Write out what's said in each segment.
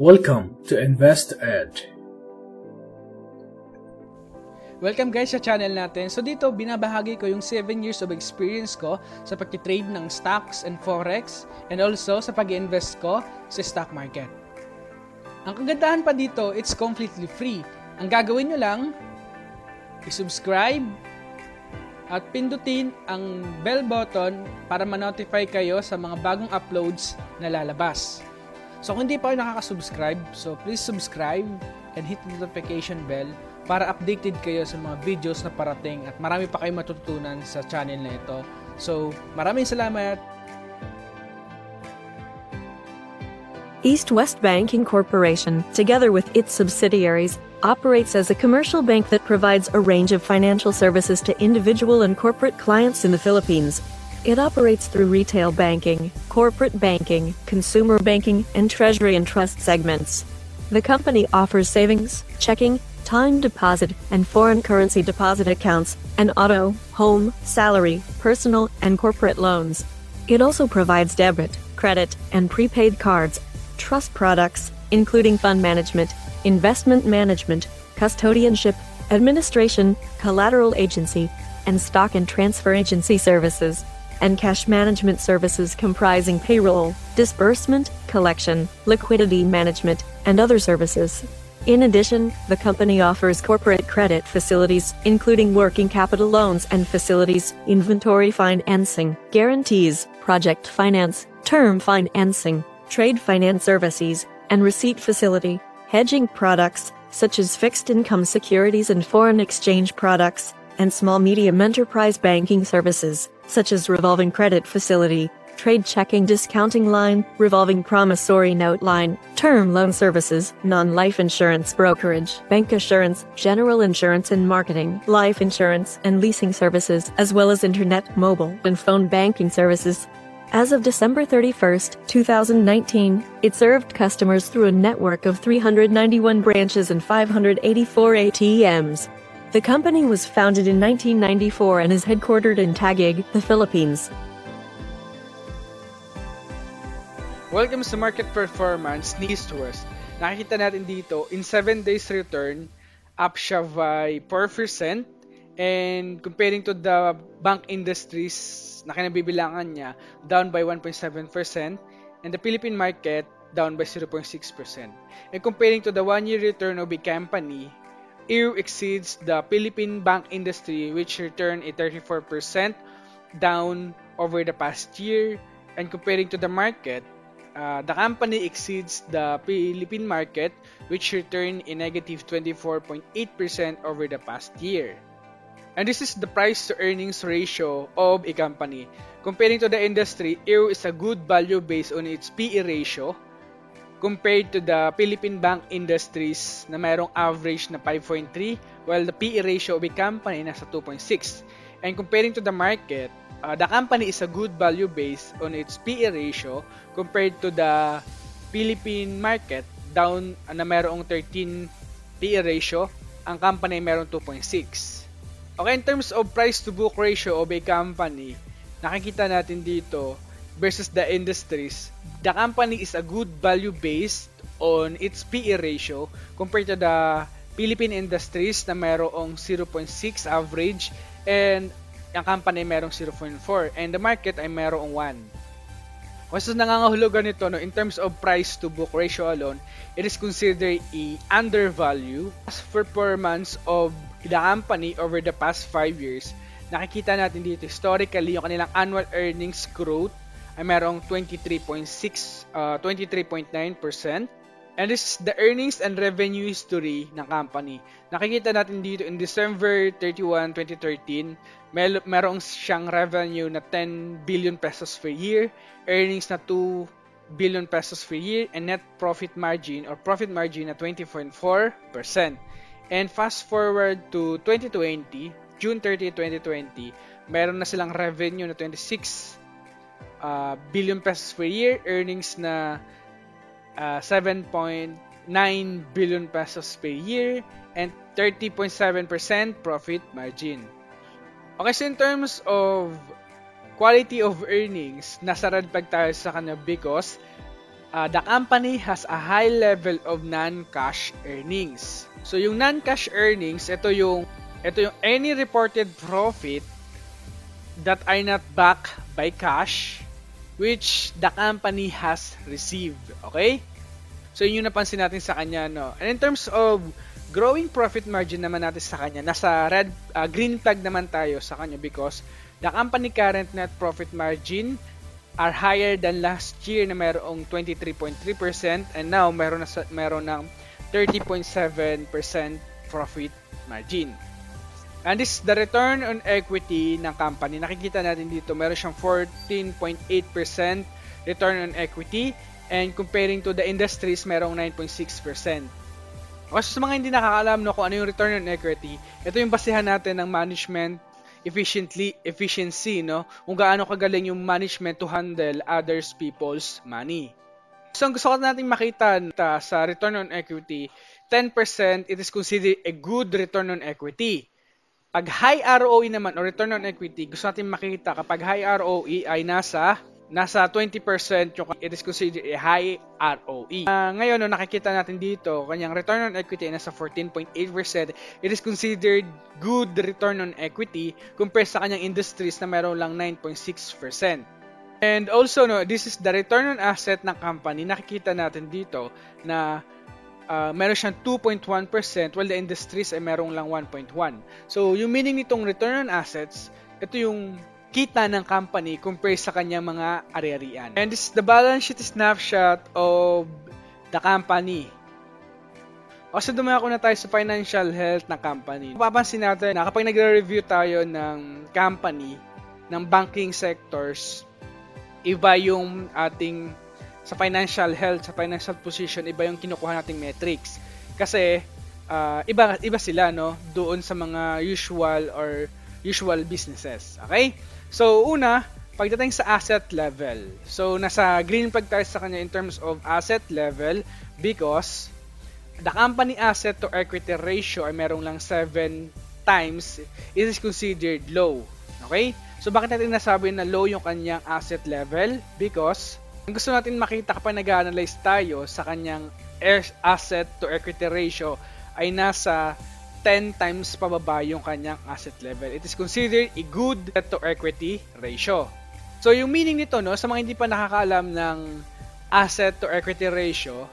Welcome to Invest Ed. Welcome guys sa channel natin. So dito, binabahagi ko yung 7 years of experience ko sa pag-trade ng stocks and forex and also sa pag invest ko sa stock market. Ang kagandahan pa dito, it's completely free. Ang gagawin nyo lang, i-subscribe at pindutin ang bell button para ma-notify kayo sa mga bagong uploads na lalabas. So kung hindi pa kayo nakaka-subscribe, so please subscribe and hit the notification bell para updated kayo sa mga videos na parating at marami pa kayong matututunan sa channel na ito. So, maraming salamat! East West Banking Corporation, together with its subsidiaries, operates as a commercial bank that provides a range of financial services to individual and corporate clients in the Philippines. It operates through retail banking, corporate banking, consumer banking, and treasury and trust segments. The company offers savings, checking, time deposit, and foreign currency deposit accounts, and auto, home, salary, personal, and corporate loans. It also provides debit, credit, and prepaid cards, trust products, including fund management, investment management, custodianship, administration, collateral agency, and stock and transfer agency services, and cash management services comprising payroll, disbursement, collection, liquidity management, and other services. In addition, the company offers corporate credit facilities, including working capital loans and facilities, inventory financing, guarantees, project finance, term financing, trade finance services, and receipt facility, hedging products, such as fixed income securities and foreign exchange products, and small medium enterprise banking services, such as revolving credit facility, trade checking discounting line, revolving promissory note line, term loan services, non-life insurance brokerage, bank assurance, general insurance and marketing, life insurance and leasing services, as well as internet, mobile, and phone banking services. As of December 31, 2019, it served customers through a network of 391 branches and 584 ATMs. The company was founded in 1994 and is headquartered in Taguig, the Philippines. Welcome sa market performance ni East West. Nakikita natin dito, in 7 days return, up siya by 4%. And comparing to the bank industries na kinabibilangan niya, down by 1.7%. And the Philippine market, down by 0.6%. And comparing to the one-year return of a company, EU exceeds the Philippine bank industry which returned a 34% down over the past year. And comparing to the market, uh, the company exceeds the Philippine market, which returned a negative 24.8% over the past year. And this is the price to earnings ratio of a company. Comparing to the industry, Aero is a good value based on its PE ratio compared to the Philippine bank industries na mayroong average na 5.3 while the PE ratio of a company nasa 2.6. And comparing to the market, uh, the company is a good value based on its PE ratio compared to the Philippine market down uh, na mayroong 13 PE ratio, ang company ay mayroong 2.6. Okay, in terms of price to book ratio of a company, nakikita natin dito versus the industries, the company is a good value based on its PE ratio compared to the Philippine industries na mayroong 0.6 average and ang company merong 0.4 and the market ay merong 1. Kung sa nangangahulugan nito, no, in terms of price to book ratio alone, it is considered a undervalue as performance of the company over the past 5 years. Nakikita natin dito historically yung kanilang annual earnings growth ay merong 23.6 uh, 23.9% And this is the earnings and revenue history ng company. Nakikita natin dito in December 31, 2013, may merong siyang revenue na 10 billion pesos per year, earnings na 2 billion pesos per year, and net profit margin or profit margin na 20.4%. And fast forward to 2020, June 30, 2020, meron na silang revenue na 26 uh, billion pesos per year, earnings na uh, 7.9 billion pesos per year and 30.7% profit margin. Okay, so in terms of quality of earnings, nasa red flag tayo sa kanya because uh, the company has a high level of non-cash earnings. So yung non-cash earnings, ito yung ito yung any reported profit that are not backed by cash which the company has received. Okay? So yun yung napansin natin sa kanya no. And in terms of growing profit margin naman natin sa kanya, nasa red uh, green flag naman tayo sa kanya because the company current net profit margin are higher than last year na mayroong 23.3% and now meron na meron ng 30.7% profit margin. And this is the return on equity ng company. Nakikita natin dito, meron siyang 14.8% return on equity and comparing to the industries, merong 9.6%. Kasi sa mga hindi nakakaalam no, kung ano yung return on equity, ito yung basihan natin ng management efficiently efficiency no kung gaano kagaling yung management to handle others people's money. So ang gusto ko natin makita ta, sa return on equity, 10% it is considered a good return on equity. Pag high ROE naman o return on equity, gusto natin makita kapag high ROE ay nasa nasa 20% yung it is considered a high ROE. Uh, ngayon, no, nakikita natin dito, kanyang return on equity ay nasa 14.8%. It is considered good return on equity compared sa kanyang industries na meron lang 9.6%. And also, no, this is the return on asset ng company. Nakikita natin dito na uh, meron siyang 2.1% while the industries ay merong lang 1.1. So, yung meaning nitong return on assets, ito yung kita ng company compare sa kanyang mga ari-arian. And this is the balance sheet snapshot of the company. Kasi dumako na tayo sa financial health ng company. Papansin natin na kapag nagre-review tayo ng company, ng banking sectors, iba yung ating sa financial health, sa financial position, iba yung kinukuha nating metrics. Kasi uh, iba iba sila no doon sa mga usual or usual businesses. Okay? So una, pagdating sa asset level. So nasa green flag tayo sa kanya in terms of asset level because the company asset to equity ratio ay merong lang 7 times it is considered low. Okay? So bakit natin nasabi na low yung kanyang asset level? Because ang gusto natin makita kapag nag-analyze tayo sa kanyang asset to equity ratio ay nasa 10 times pababa yung kanyang asset level. It is considered a good debt to equity ratio. So yung meaning nito no sa mga hindi pa nakakaalam ng asset to equity ratio,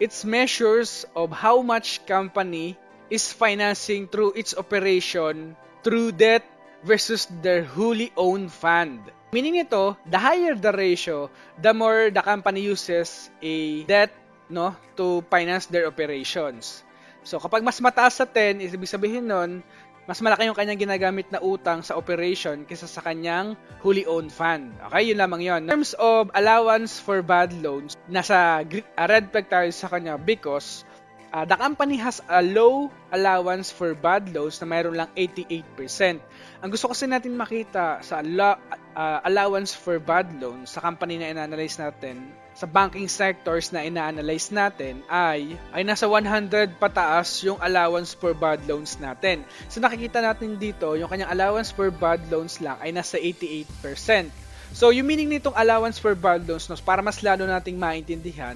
it's measures of how much company is financing through its operation through debt versus their wholly owned fund. Meaning nito, the higher the ratio, the more the company uses a debt no to finance their operations. So kapag mas mataas sa 10, ibig sabihin nun, mas malaki yung kanyang ginagamit na utang sa operation kaysa sa kanyang wholly owned fund. Okay, yun lamang yun. In terms of allowance for bad loans, nasa red flag tayo sa kanya because uh, the company has a low allowance for bad loans na mayroon lang 88%. Ang gusto kasi natin makita sa allo- uh, allowance for bad loans sa company na ina-analyze natin, sa banking sectors na ina-analyze natin ay ay nasa 100 pataas yung allowance for bad loans natin. So nakikita natin dito, yung kanyang allowance for bad loans lang ay nasa 88%. So yung meaning nitong allowance for bad loans no, para mas lalo nating maintindihan,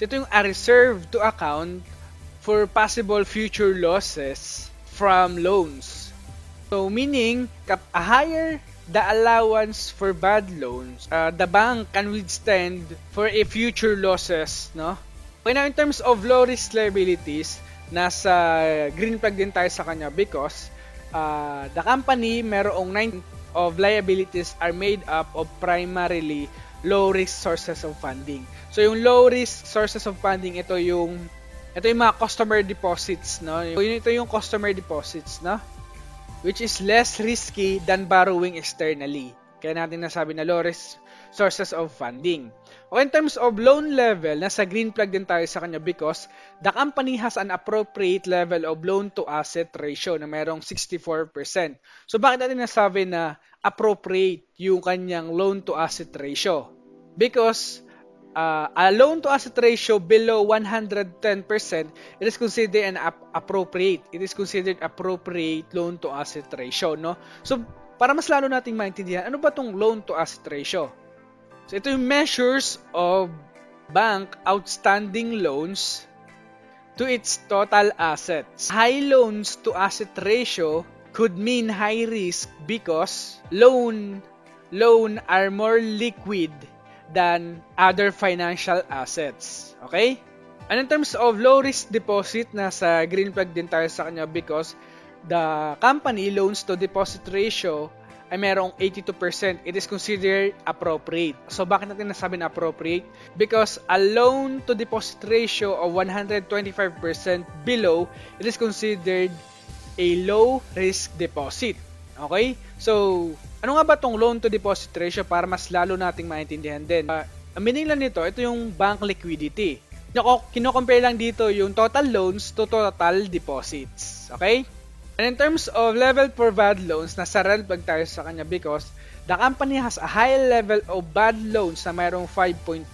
So ito yung a reserve to account for possible future losses from loans. So meaning, a higher the allowance for bad loans, uh, the bank can withstand for a future losses, no? Okay, now in terms of low risk liabilities, nasa green flag din tayo sa kanya because uh, the company merong 9 of liabilities are made up of primarily low risk sources of funding. So yung low risk sources of funding ito yung ito yung mga customer deposits, no? Ito yung customer deposits, no? Which is less risky than borrowing externally. Kaya natin nasabi na low risk sources of funding. O in terms of loan level, nasa green flag din tayo sa kanya because the company has an appropriate level of loan to asset ratio na mayroong 64%. So bakit natin nasabi na appropriate yung kanyang loan to asset ratio? Because uh, a loan to asset ratio below 110%, it is considered an ap- appropriate. It is considered appropriate loan to asset ratio, no? So, para mas lalo nating maintindihan, ano ba tong loan to asset ratio? So ito yung measures of bank outstanding loans to its total assets. High loans to asset ratio could mean high risk because loan loan are more liquid than other financial assets. Okay? And in terms of low risk deposit, nasa green flag din tayo sa kanya because the company loans to deposit ratio ay merong 82%, it is considered appropriate. So bakit natin nasabi na appropriate? Because a loan to deposit ratio of 125% below, it is considered a low risk deposit. Okay? So, ano nga ba tong loan to deposit ratio para mas lalo nating maintindihan din? Uh, ang meaning lang nito, ito yung bank liquidity. Kino-compare lang dito yung total loans to total deposits. Okay? And in terms of level for bad loans, nasa red flag tayo sa kanya because the company has a high level of bad loans na mayroong 5.2%.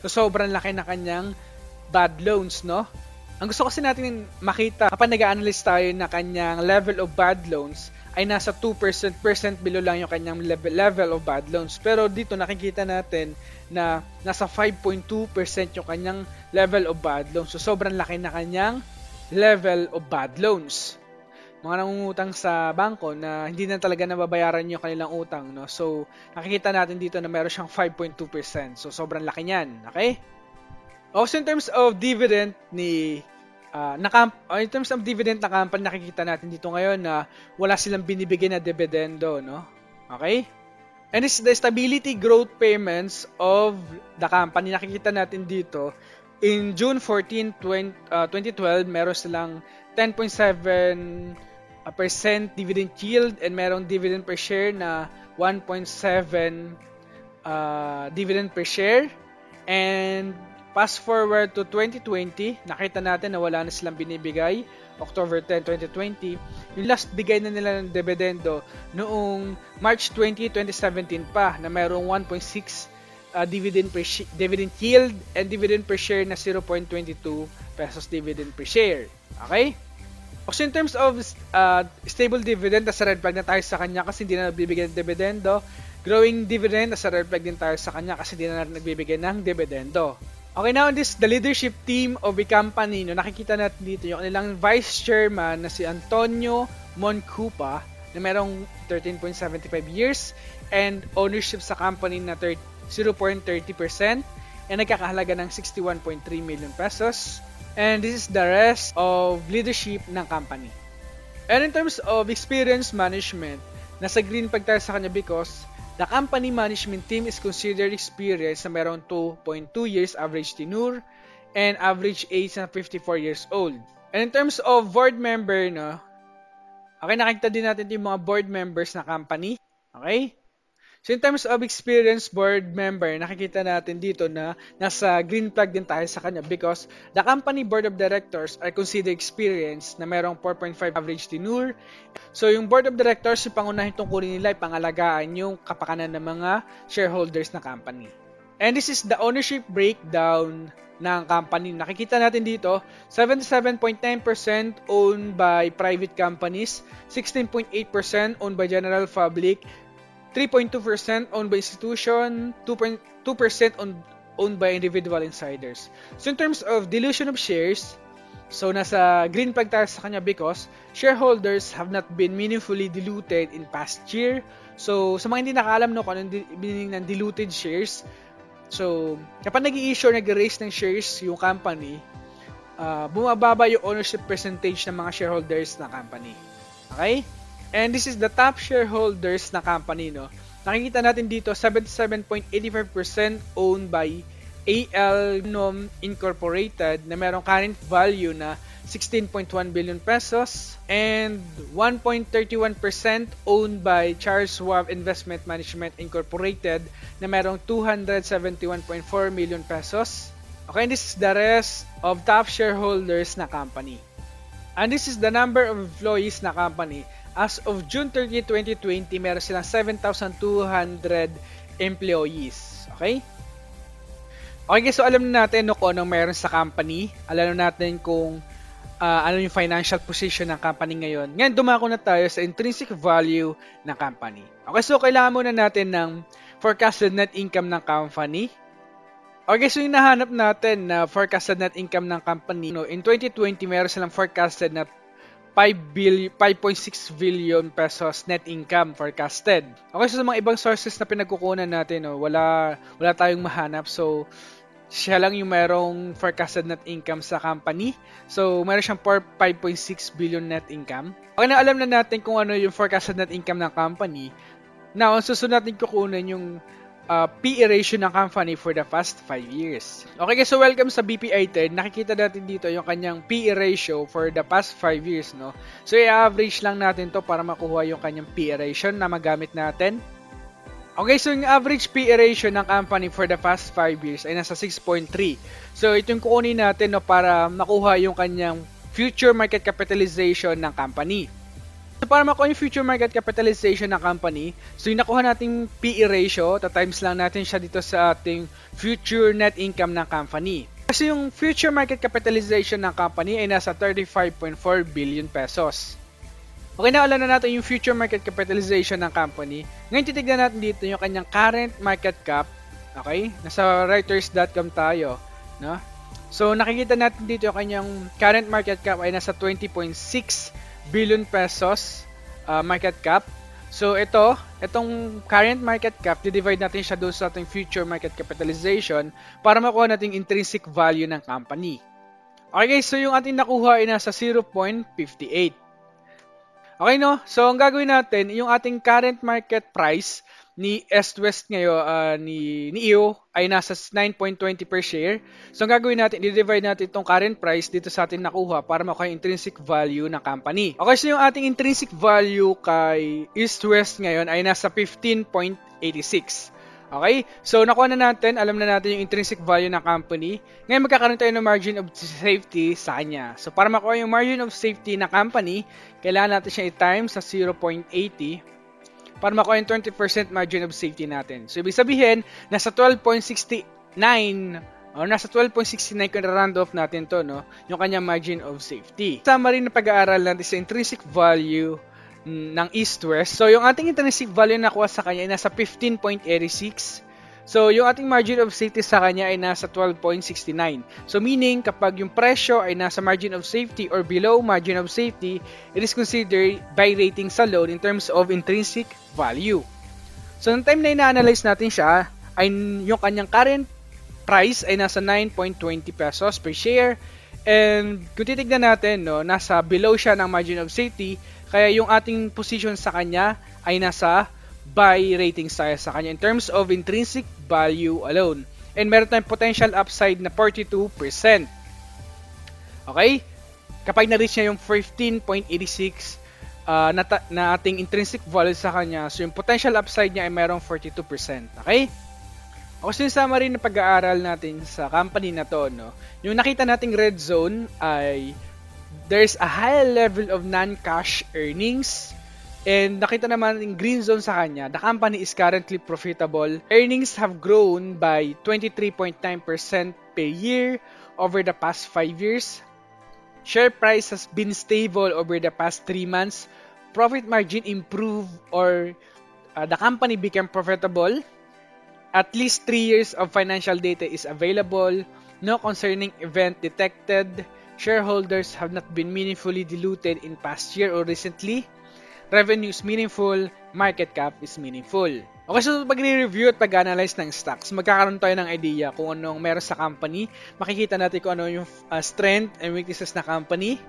So sobrang laki na kanyang bad loans, no? Ang gusto kasi natin makita kapag nag-analyze tayo na kanyang level of bad loans ay nasa 2% percent below lang yung kanyang level, level of bad loans. Pero dito nakikita natin na nasa 5.2% yung kanyang level of bad loans. So sobrang laki na kanyang level of bad loans mga nangungutang sa bangko na hindi na talaga nababayaran yung kanilang utang, no? So, nakikita natin dito na meron siyang 5.2%. So, sobrang laki niyan, okay? Also, in terms of dividend ni uh, na uh, in terms of dividend na company, nakikita natin dito ngayon na wala silang binibigyan na dividendo, no? Okay? And this the stability growth payments of the company. Nakikita natin dito in June 14, 20, uh, 2012, meron silang 10.7 a percent dividend yield and merong dividend per share na 1.7 uh, dividend per share. And fast forward to 2020, nakita natin na wala na silang binibigay. October 10, 2020. Yung last bigay na nila ng dividendo noong March 20, 2017 pa na mayroong 1.6 uh, dividend per sh- dividend yield and dividend per share na 0.22 pesos dividend per share. Okay? Also in terms of uh, stable dividend, nasa red flag na tayo sa kanya kasi hindi na nagbibigay ng dividendo. Growing dividend, nasa red flag din tayo sa kanya kasi hindi na nagbibigay ng dividendo. Okay, now this the leadership team of the company. No, nakikita natin dito yung kanilang vice chairman na si Antonio Moncupa na merong 13.75 years and ownership sa company na 0.30% and nagkakahalaga ng 61.3 million pesos. And this is the rest of leadership ng company. And in terms of experience management, nasa green pag sa kanya because the company management team is considered experienced na meron 2.2 years average tenure and average age na 54 years old. And in terms of board member, no, okay, nakita din natin yung mga board members na company. Okay? So in terms of experience board member, nakikita natin dito na nasa green flag din tayo sa kanya because the company board of directors are considered experienced na merong 4.5 average tenure. So yung board of directors, yung pangunahing tungkulin nila ay pangalagaan yung kapakanan ng mga shareholders na company. And this is the ownership breakdown ng company. Nakikita natin dito, 77.9% owned by private companies, 16.8% owned by general public, 3.2% owned by institution, 2.2% owned, owned by individual insiders. So in terms of dilution of shares, so nasa green flag tayo sa kanya because shareholders have not been meaningfully diluted in past year. So sa mga hindi nakaalam no kung anong meaning ng diluted shares, so kapag nag-i-issue, nag-raise ng shares yung company, uh, bumababa yung ownership percentage ng mga shareholders ng company. Okay? And this is the top shareholders na company, no? Nakikita natin dito, 77.85% owned by AL Nom Incorporated na merong current value na 16.1 billion pesos and 1.31% owned by Charles Schwab Investment Management Incorporated na merong 271.4 million pesos. Okay, and this is the rest of top shareholders na company. And this is the number of employees na company. As of June 30, 2020, meron silang 7,200 employees. Okay? Okay so alam na natin no, kung anong meron sa company. Alam na natin kung uh, ano yung financial position ng company ngayon. Ngayon, dumako na tayo sa intrinsic value ng company. Okay, so kailangan muna natin ng forecasted net income ng company. Okay, so yung nahanap natin na forecasted net income ng company, no, in 2020, meron silang forecasted na 5 billion, 5.6 billion pesos net income forecasted. Okay, so sa mga ibang sources na pinagkukunan natin, no, wala, wala tayong mahanap. So, siya lang yung merong forecasted net income sa company. So, meron siyang 5.6 billion net income. Okay na alam na natin kung ano yung forecasted net income ng company. Now, ang susunod natin kukunan yung uh, PE ratio ng company for the past 5 years. Okay guys, so welcome sa BPI 10. Nakikita natin dito yung kanyang PE ratio for the past 5 years, no? So, i-average lang natin to para makuha yung kanyang PE ratio na magamit natin. Okay, so yung average PE ratio ng company for the past 5 years ay nasa 6.3. So, ito yung kukunin natin no, para makuha yung kanyang future market capitalization ng company. Para makuha yung future market capitalization ng company, so yung nakuha nating PE ratio, ta-times lang natin siya dito sa ating future net income ng company. Kasi yung future market capitalization ng company ay nasa 35.4 billion pesos. Okay, na alam na natin yung future market capitalization ng company. Ngayon titignan natin dito yung kanyang current market cap. Okay? Nasa writers.com tayo. No? So nakikita natin dito yung kanyang current market cap ay nasa 20.6 billion pesos uh, market cap. So ito, itong current market cap, di-divide natin siya doon sa ating future market capitalization para makuha natin intrinsic value ng company. Okay so yung ating nakuha ay nasa 0.58. Okay no? So ang gagawin natin, yung ating current market price ni East West ngayon uh, ni ni EO ay nasa 9.20 per share. So ang gagawin natin, i-divide natin itong current price dito sa atin nakuha para makuha yung intrinsic value ng company. Okay, so yung ating intrinsic value kay East West ngayon ay nasa 15.86. Okay? So, nakuha na natin, alam na natin yung intrinsic value ng company. Ngayon, magkakaroon tayo ng margin of safety sa kanya. So, para makuha yung margin of safety ng company, kailangan natin siya i-times sa 0.80 para makuha yung 20% margin of safety natin. So, ibig sabihin, nasa 12.69 o nasa 12.69 kung round off natin to, no? Yung kanyang margin of safety. Summary na pag-aaral natin sa intrinsic value ng East-West. So, yung ating intrinsic value na nakuha sa kanya ay nasa 15.86 So, yung ating margin of safety sa kanya ay nasa 12.69. So, meaning, kapag yung presyo ay nasa margin of safety or below margin of safety, it is considered by rating sa loan in terms of intrinsic value. So, ng time na ina-analyze natin siya, ay yung kanyang current price ay nasa 9.20 pesos per share. And kung titignan natin, no, nasa below siya ng margin of safety, kaya yung ating position sa kanya ay nasa buy rating tayo sa kanya in terms of intrinsic value alone. And meron tayong potential upside na 42%. Okay? Kapag na-reach niya yung 15.86 uh, na, na ating intrinsic value sa kanya, so yung potential upside niya ay merong 42%. Okay? O so yung summary na pag-aaral natin sa company na to, no, yung nakita nating red zone ay there's a high level of non-cash earnings And nakita naman in green zone sa kanya, the company is currently profitable. Earnings have grown by 23.9% per year over the past 5 years. Share price has been stable over the past 3 months. Profit margin improved or uh, the company became profitable. At least 3 years of financial data is available. No concerning event detected. Shareholders have not been meaningfully diluted in past year or recently revenue is meaningful, market cap is meaningful. Okay, so pag review at pag-analyze ng stocks, magkakaroon tayo ng idea kung anong meron sa company. Makikita natin kung ano yung uh, strength and weaknesses na company.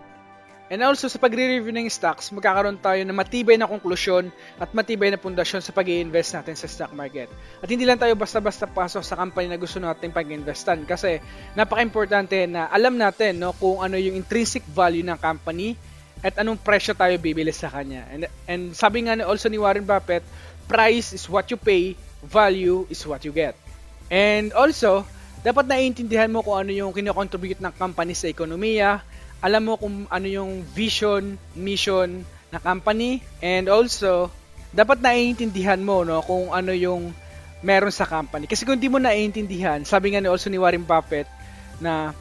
And also, sa pagre-review ng stocks, magkakaroon tayo ng matibay na konklusyon at matibay na pundasyon sa pag invest natin sa stock market. At hindi lang tayo basta-basta pasok sa company na gusto natin pag-investan kasi napaka-importante na alam natin no, kung ano yung intrinsic value ng company at anong presyo tayo bibili sa kanya. And, and sabi nga also ni Warren Buffett, price is what you pay, value is what you get. And also, dapat naiintindihan mo kung ano yung kinocontribute ng company sa ekonomiya, alam mo kung ano yung vision, mission ng company, and also, dapat naiintindihan mo no, kung ano yung meron sa company. Kasi kung hindi mo naiintindihan, sabi nga ni also ni Warren Buffett na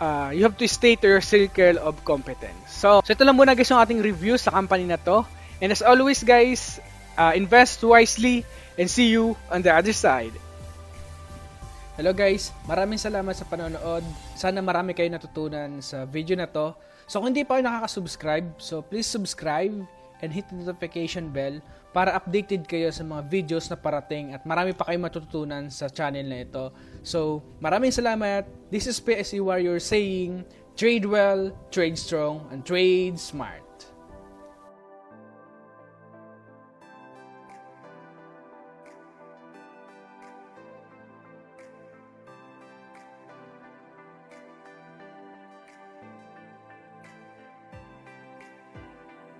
uh, you have to stay to your circle of competence. So, so ito lang muna guys yung ating review sa company na to. And as always guys, uh, invest wisely and see you on the other side. Hello guys, maraming salamat sa panonood. Sana marami kayo natutunan sa video na to. So kung hindi pa kayo nakaka-subscribe, so please subscribe and hit the notification bell para updated kayo sa mga videos na parating at marami pa kayong matututunan sa channel na ito. So, maraming salamat. This is PSE Warrior saying, trade well, trade strong, and trade smart.